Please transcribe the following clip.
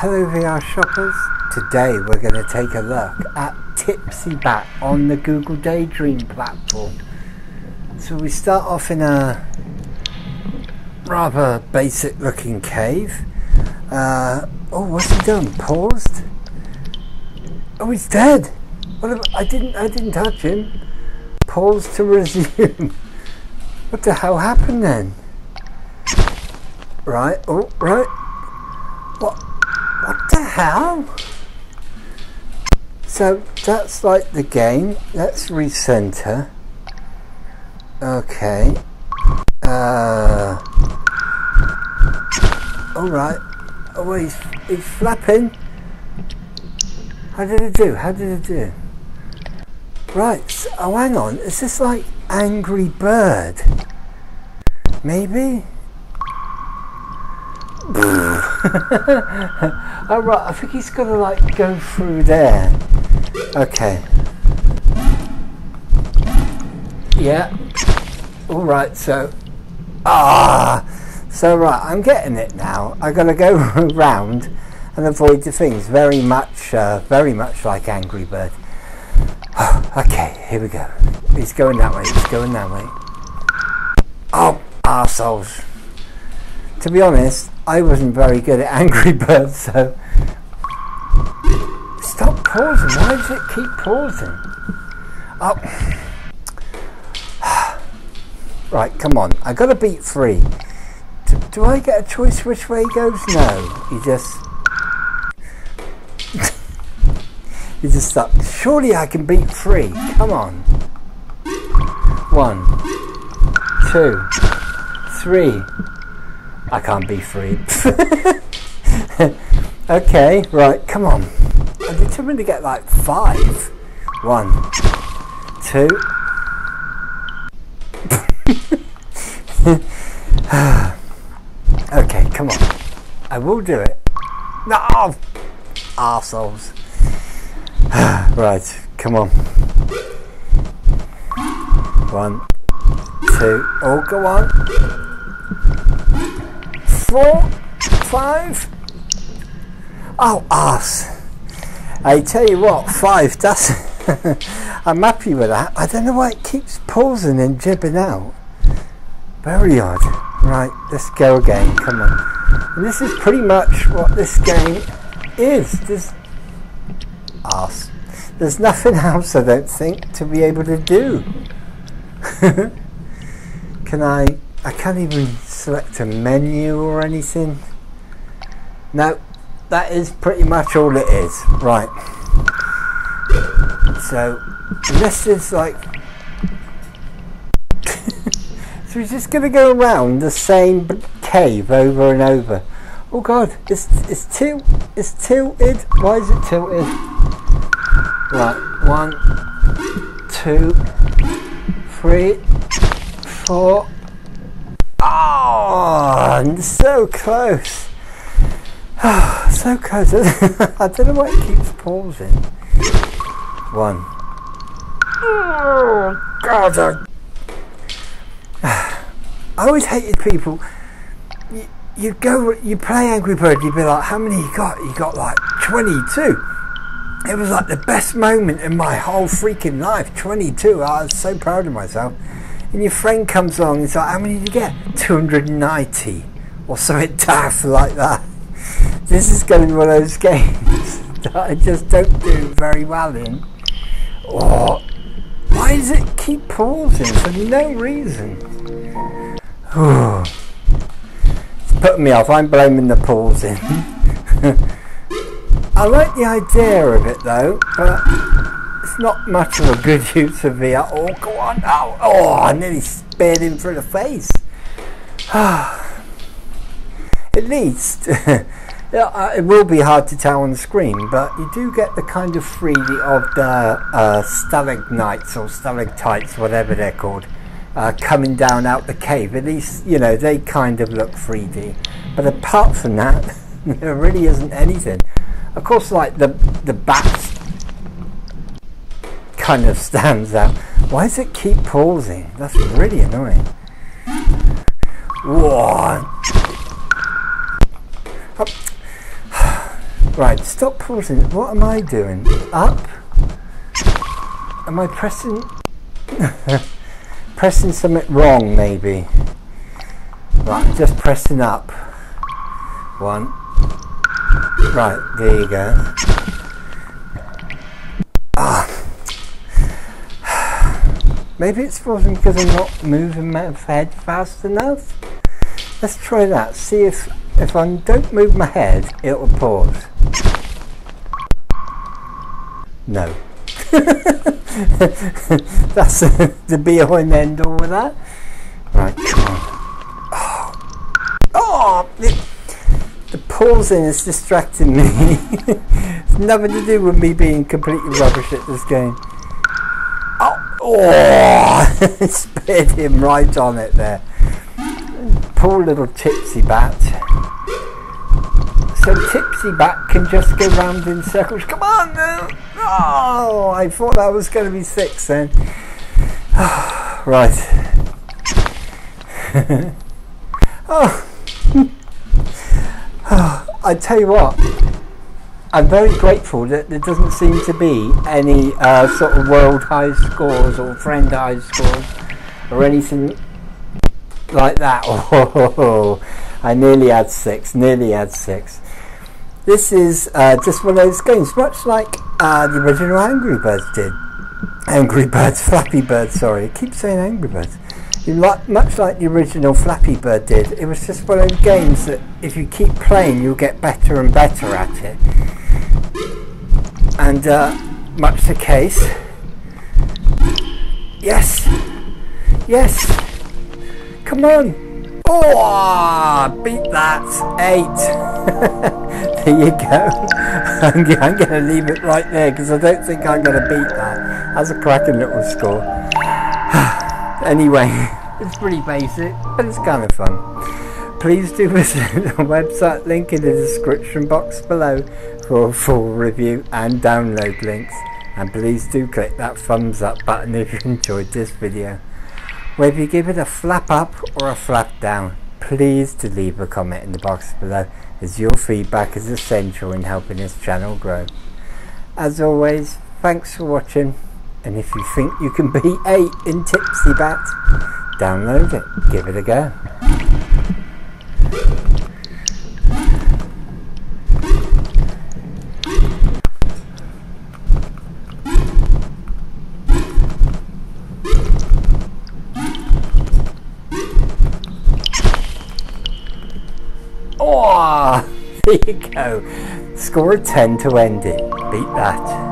Hello VR shoppers. Today we're going to take a look at Tipsy Bat on the Google Daydream platform. So we start off in a rather basic looking cave. Uh, oh, what's he done? Paused? Oh, he's dead. What have, I didn't. I didn't touch him. Pause to resume. what the hell happened then? Right. Oh, right. Hell? So that's like the game. Let's recenter. Okay. Uh. All right. Oh, he's he's flapping. How did it do? How did it do? Right. Oh, hang on. Is this like Angry Bird? Maybe. oh right, I think he's gonna like go through there. Okay. Yeah. All right. So. Ah. So right, I'm getting it now. I gotta go around and avoid the things. Very much, uh, very much like Angry Bird. okay, here we go. He's going that way. He's going that way. Oh, arseholes. To be honest, I wasn't very good at Angry Birds, so. Stop pausing. Why does it keep pausing? Oh. Right, come on. I gotta beat three. Do, do I get a choice which way he goes? No. He just. he just stuck. Surely I can beat three. Come on. One, two, three. I can't be free. okay, right, come on. I'm determined to get like five. One, two. okay, come on. I will do it. No! Arseholes. right, come on. One, two. Oh, go on four, five. Oh, ass. I tell you what, five, that's. I'm happy with that. I don't know why it keeps pausing and jibbing out. Very odd. Right, let's go again. Come on. And this is pretty much what this game is. This. There's nothing else, I don't think, to be able to do. Can I I can't even select a menu or anything. No, that is pretty much all it is. Right. So, this is like. so we're just going to go around the same cave over and over. Oh god, it's, it's, tilt, it's tilted. Why is it tilted? Right, one, two, three, four. Oh, so close. Oh, so close. I don't know why it keeps pausing. One. Oh, God. I, I always hated people. You, you go, you play Angry Bird, you'd be like, how many you got? You got like 22. It was like the best moment in my whole freaking life. 22. I was so proud of myself and your friend comes along and says, like, how many did you get? 290 or something daft like that. This is going to be one of those games that I just don't do very well in. Or why does it keep pausing for no reason? it's putting me off. I'm blaming the pausing. I like the idea of it though, but it's not much of a good use of VR. Oh, go on. Oh, oh I nearly speared him through the face. At least, uh, it will be hard to tell on the screen, but you do get the kind of 3D of the uh, stalagmites or stalactites, whatever they're called, uh, coming down out the cave. At least, you know, they kind of look 3D. But apart from that, there really isn't anything. Of course, like the the bats kind of stands out. Why does it keep pausing? That's really annoying. Whoa. Oh. Right, stop pausing. What am I doing? Up? Am I pressing... pressing something wrong, maybe? Right, just pressing up. One. Right, there you go. Ah. Maybe it's frozen because I'm not moving my head fast enough. Let's try that. See if if I don't move my head, it'll pause. No. That's the be all and end all with that. Right. Oh, oh it, the pausing is distracting me. it's nothing to do with me being completely rubbish at this game. Oh, spared him right on it there. Poor little tipsy bat. So tipsy bat can just go round in circles. Come on now. Oh, I thought that was going to be six then. right. oh. I tell you what, I'm very grateful that there doesn't seem to be any uh, sort of world high scores or friend high scores or anything like that. Oh, I nearly had six, nearly had six. This is uh, just one of those games, much like uh, the original Angry Birds did. Angry Birds, Flappy Bird, sorry. I keep saying Angry Birds. Much like the original Flappy Bird did, it was just one of those games that if you keep playing, you'll get better and better at it. And uh, much the case. Yes! Yes! Come on! Oh, beat that! Eight! there you go. I'm, I'm going to leave it right there because I don't think I'm going to beat that. That's a cracking little score. anyway, it's pretty basic, but it's kind of fun. Please do visit the website link in the description box below for a full review and download links. And please do click that thumbs up button if you enjoyed this video. Whether you give it a flap up or a flap down, please do leave a comment in the box below as your feedback is essential in helping this channel grow. As always, thanks for watching and if you think you can beat 8 in Tipsy Bat, download it, give it a go. Oh, there you go. Score a 10 to end it. Beat that.